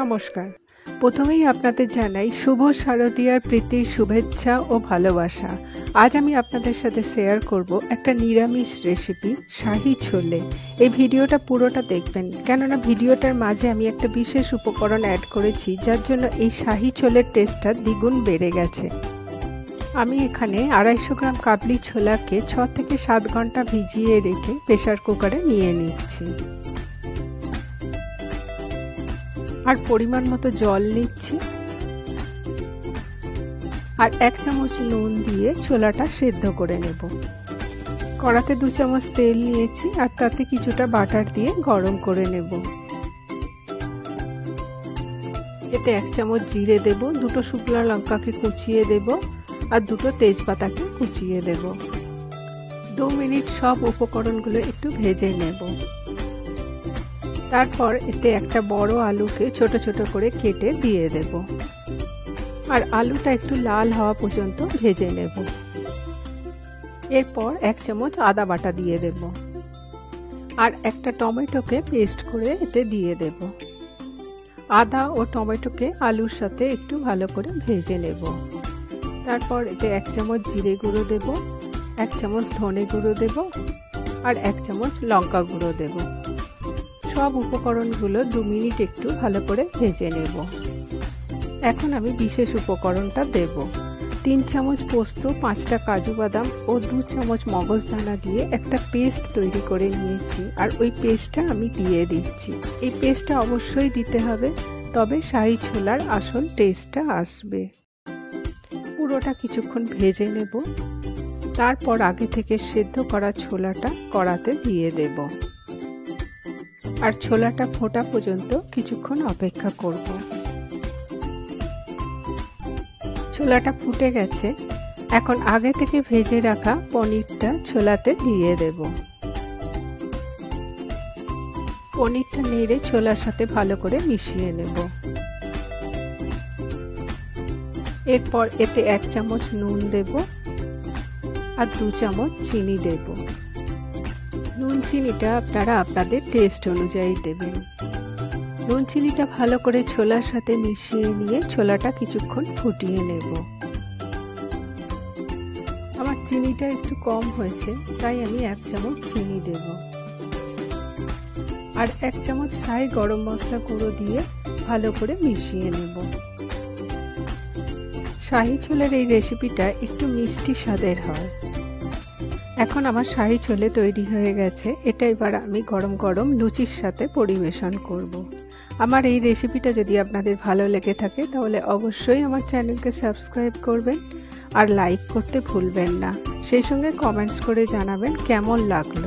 নমস্কার। প্রথমেই আপনাদের জানাই শুভ শারদীয়ার প্রীতির শুভেচ্ছা ও ভালোবাসা। আজ আমি আপনাদের সাথে শেয়ার করব একটা নিরামিষ রেসিপি শাহি ছোলে। এই ভিডিওটা পুরোটা দেখবেন। কেননা ভিডিওটার মাঝে আমি একটা বিশেষ উপকরণ অ্যাড করেছি, যার জন্য এই শাহি ছোলের টেস্টটা দ্বিগুণ বেড়ে গেছে। আমি এখানে আড়াইশো গ্রাম কাবলি ছোলাকে ছ থেকে সাত ঘণ্টা ভিজিয়ে রেখে প্রেশার কুকারে নিয়ে নিচ্ছি। আর পরিমাণ মতো জল নিচ্ছি। আর এক চামচ নুন দিয়ে ছোলাটা সেদ্ধ করে নেব। কড়াতে দু চামচ তেল নিয়েছি আর তাতে কিছুটা বাটার দিয়ে গরম করে নেব। এতে এক চামচ জিরে দেব, দুটো শুকনো লঙ্কাকে কুচিয়ে দেব আর দুটো তেজপাতাকে কুচিয়ে দেব। দু মিনিট সব উপকরণগুলো একটু ভেজে নেব। তারপর এতে একটা বড় আলুকে ছোট ছোট করে কেটে দিয়ে দেব। আর আলুটা একটু লাল হওয়া পর্যন্ত ভেজে নেব। এরপর এক চামচ আদা বাটা দিয়ে দেব। আর একটা টমেটোকে পেস্ট করে এতে দিয়ে দেব। আদা ও টমেটোকে আলুর সাথে একটু ভালো করে ভেজে নেব। তারপর এতে এক চামচ জিরে গুঁড়ো দেব, এক চামচ ধনে গুঁড়ো দেব, আর এক চামচ লঙ্কা গুঁড়ো দেবো। সব উপকরণগুলো দু মিনিট একটু ভালো করে ভেজে নেব। এখন আমি বিশেষ উপকরণটা দেব। তিন চামচ পোস্ত, পাঁচটা কাজু বাদাম ও দু চামচ মগজদানা দিয়ে একটা পেস্ট তৈরি করে নিয়েছি আর ওই পেস্টটা আমি দিয়ে দিচ্ছি। এই পেস্টটা অবশ্যই দিতে হবে, তবে শাহি ছোলার আসল টেস্টটা আসবে। পুরোটা কিছুক্ষণ ভেজে নেব। তারপর আগে থেকে সেদ্ধ করা ছোলাটা কড়াতে দিয়ে দেবো। আর ছোলাটা ফোটা পর্যন্ত কিছুক্ষণ অপেক্ষা করব। ছোলাটা ফুটে গেছে। এখন আগে থেকে ভেজে রাখা পনিরটা ছোলাতে দিয়ে দেব। পনিরটা নেড়ে ছোলার সাথে ভালো করে মিশিয়ে নেব। এরপর এতে এক চামচ নুন দেব আর দু চামচ চিনি দেবো। নুন চিনিটা আপনারা আপনাদের টেস্ট অনুযায়ী দেবেন। নুন চিনিটা ভালো করে ছোলার সাথে মিশিয়ে নিয়ে ছোলাটা কিছুক্ষণ ফুটিয়ে নেব। আমার চিনিটা একটু কম হয়েছে, তাই আমি এক চামচ চিনি দেব। আর এক চামচ সাই গরম মশলা গুঁড়ো দিয়ে ভালো করে মিশিয়ে নেব। শাহি ছোলের এই রেসিপিটা একটু মিষ্টি স্বাদের হয়। এখন আমার শাড়ি চলে তৈরি হয়ে গেছে। এটা এবার আমি গরম গরম লুচির সাথে পরিবেশন করব। আমার এই রেসিপিটা যদি আপনাদের ভালো লেগে থাকে, তাহলে অবশ্যই আমার চ্যানেলকে সাবস্ক্রাইব করবেন আর লাইক করতে ভুলবেন না। সেই সঙ্গে কমেন্টস করে জানাবেন কেমন লাগল।